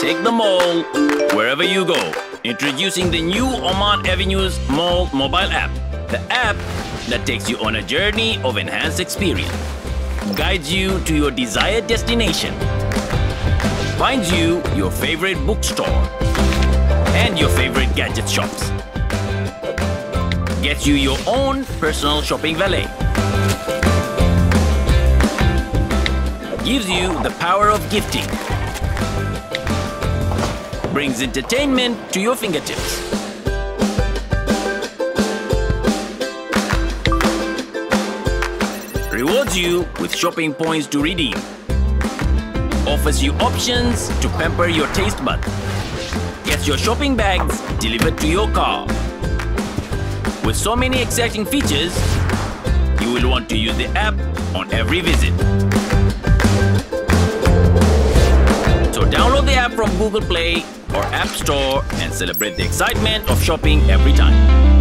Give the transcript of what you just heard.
take the mall wherever you go. Introducing the new Oman Avenues Mall mobile app. The app that takes you on a journey of enhanced experience. Guides you to your desired destination. Finds you your favorite bookstore and your favorite gadget shops. Gets you your own personal shopping valet. Gives you the power of gifting. Brings entertainment to your fingertips. Rewards you with shopping points to redeem. Offers you options to pamper your taste buds. Gets your shopping bags delivered to your car. With so many exciting features, you will want to use the app on every visit. App from Google Play or App Store and celebrate the excitement of shopping every time.